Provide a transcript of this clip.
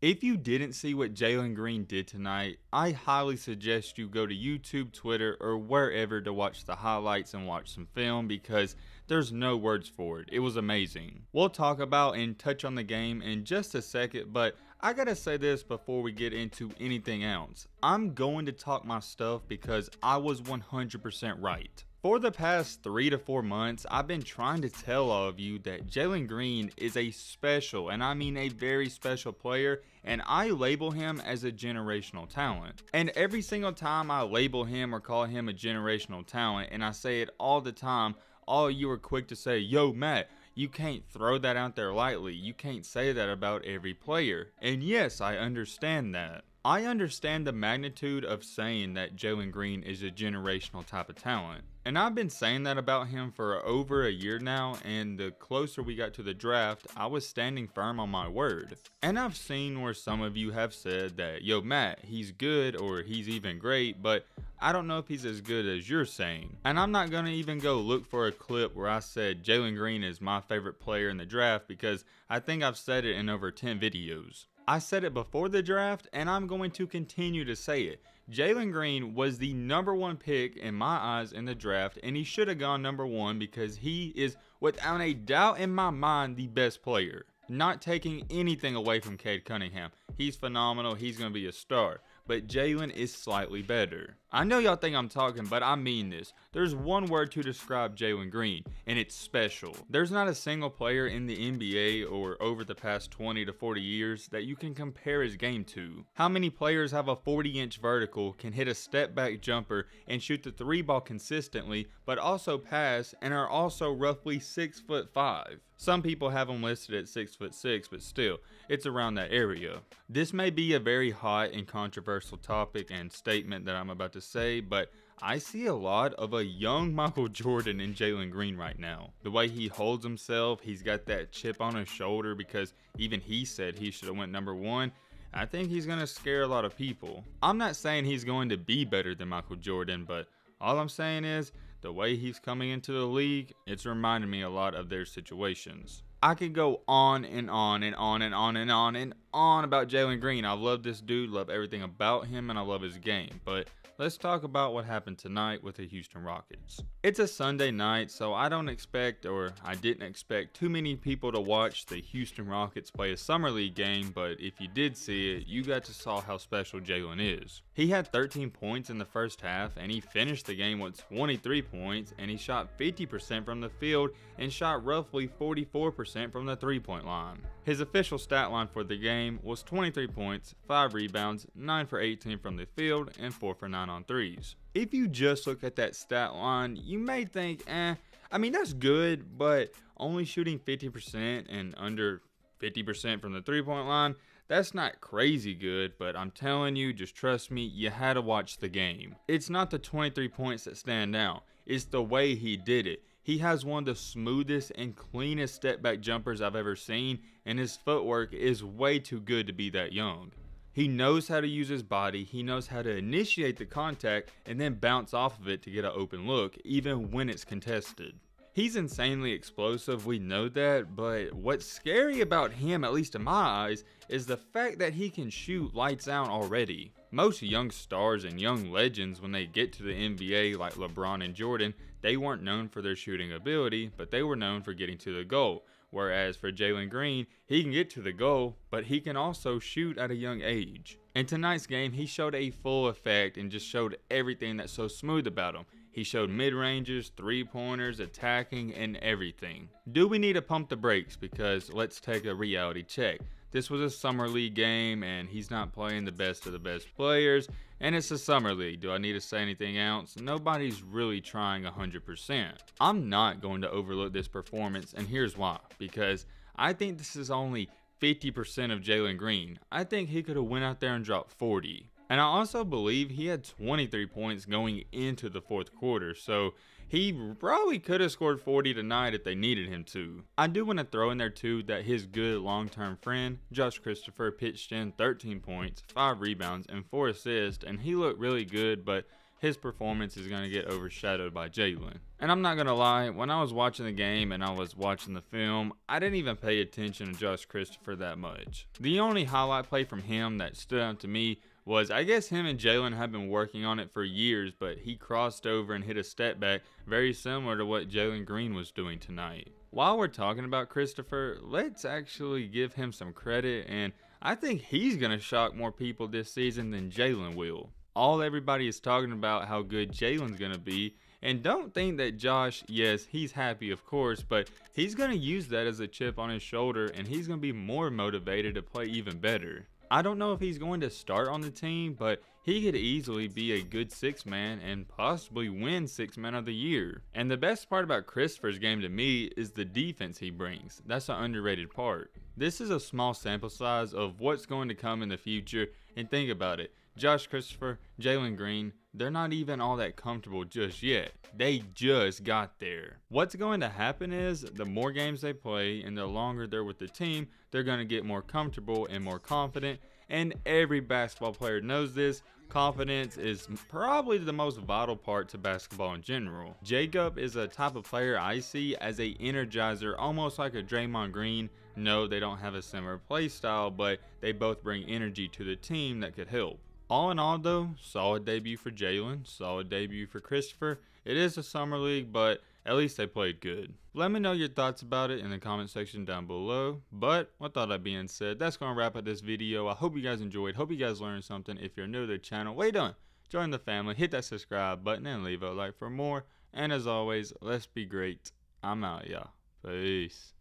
If you didn't see what Jalen Green did tonight, I highly suggest you go to YouTube, Twitter, or wherever to watch the highlights and watch some film because there's no words for it. It was amazing. We'll talk about and touch on the game in just a second, but I gotta say this before we get into anything else. I'm going to talk my stuff because I was 100% right. For the past three to four months, I've been trying to tell all of you that Jalen Green is a special, and I mean a very special player, and I label him as a generational talent. And every single time I label him or call him a generational talent, and I say it all the time, all you are quick to say, yo, Matt, you can't throw that out there lightly. You can't say that about every player. And yes, I understand that. I understand the magnitude of saying that Jalen Green is a generational type of talent. And I've been saying that about him for over a year now, and the closer we got to the draft, I was standing firm on my word. And I've seen where some of you have said that, yo, Matt, he's good or he's even great, but I don't know if he's as good as you're saying. And I'm not going to even go look for a clip where I said Jalen Green is my favorite player in the draft because I think I've said it in over 10 videos. I said it before the draft, and I'm going to continue to say it. Jalen Green was the number one pick in my eyes in the draft, and he should have gone number one because he is, without a doubt in my mind, the best player. Not taking anything away from Cade Cunningham. He's phenomenal. He's going to be a star but Jalen is slightly better. I know y'all think I'm talking, but I mean this. There's one word to describe Jalen Green, and it's special. There's not a single player in the NBA or over the past 20 to 40 years that you can compare his game to. How many players have a 40 inch vertical, can hit a step back jumper, and shoot the three ball consistently, but also pass and are also roughly 6 foot 5? Some people have him listed at 6 foot 6, but still, it's around that area. This may be a very hot and controversial topic and statement that I'm about to say, but I see a lot of a young Michael Jordan in Jalen Green right now. The way he holds himself, he's got that chip on his shoulder because even he said he should have went number one. I think he's going to scare a lot of people. I'm not saying he's going to be better than Michael Jordan, but all I'm saying is the way he's coming into the league, it's reminding me a lot of their situations. I could go on and on and on and on and on and on about Jalen Green. I love this dude, love everything about him, and I love his game. But let's talk about what happened tonight with the Houston Rockets. It's a Sunday night, so I don't expect, or I didn't expect, too many people to watch the Houston Rockets play a Summer League game, but if you did see it, you got to saw how special Jalen is. He had 13 points in the first half, and he finished the game with 23 points, and he shot 50% from the field and shot roughly 44% from the three point line. His official stat line for the game was 23 points, 5 rebounds, 9 for 18 from the field, and 4 for 9 on threes. If you just look at that stat line, you may think, eh, I mean, that's good, but only shooting 50% and under 50% from the three point line, that's not crazy good, but I'm telling you, just trust me, you had to watch the game. It's not the 23 points that stand out, it's the way he did it. He has one of the smoothest and cleanest step back jumpers I've ever seen, and his footwork is way too good to be that young. He knows how to use his body, he knows how to initiate the contact and then bounce off of it to get an open look, even when it's contested. He's insanely explosive, we know that, but what's scary about him, at least in my eyes, is the fact that he can shoot lights out already. Most young stars and young legends, when they get to the NBA like LeBron and Jordan, they weren't known for their shooting ability, but they were known for getting to the goal. Whereas for Jalen Green, he can get to the goal, but he can also shoot at a young age. In tonight's game, he showed a full effect and just showed everything that's so smooth about him. He showed mid ranges, three pointers, attacking, and everything. Do we need to pump the brakes? Because let's take a reality check. This was a summer league game, and he's not playing the best of the best players, and it's a summer league. Do I need to say anything else? Nobody's really trying 100%. I'm not going to overlook this performance, and here's why. Because I think this is only 50% of Jalen Green. I think he could have went out there and dropped 40. And I also believe he had 23 points going into the fourth quarter, so he probably could have scored 40 tonight if they needed him to. I do want to throw in there too that his good long term friend, Josh Christopher, pitched in 13 points, 5 rebounds, and 4 assists, and he looked really good, but his performance is going to get overshadowed by Jalen. And I'm not going to lie, when I was watching the game and I was watching the film, I didn't even pay attention to Josh Christopher that much. The only highlight play from him that stood out to me was I guess him and Jalen have been working on it for years, but he crossed over and hit a step back very similar to what Jalen Green was doing tonight. While we're talking about Christopher, let's actually give him some credit, and I think he's going to shock more people this season than Jalen will. All everybody is talking about how good Jalen's going to be, and don't think that Josh, yes, he's happy, of course, but he's going to use that as a chip on his shoulder, and he's going to be more motivated to play even better. I don't know if he's going to start on the team, but he could easily be a good six man and possibly win six man of the year. And the best part about Christopher's game to me is the defense he brings. That's an underrated part. This is a small sample size of what's going to come in the future, and think about it. Josh Christopher, Jalen Green, they're not even all that comfortable just yet. They just got there. What's going to happen is the more games they play and the longer they're with the team, they're going to get more comfortable and more confident. And every basketball player knows this. Confidence is probably the most vital part to basketball in general. Jacob is a type of player I see as a energizer, almost like a Draymond Green. No, they don't have a similar play style, but they both bring energy to the team that could help. All in all, though, solid debut for Jalen, solid debut for Christopher. It is a summer league, but at least they played good. Let me know your thoughts about it in the comment section down below. But with all that being said, that's going to wrap up this video. I hope you guys enjoyed. Hope you guys learned something. If you're new to the channel, wait on. Join the family, hit that subscribe button, and leave a like for more. And as always, let's be great. I'm out, y'all. Peace.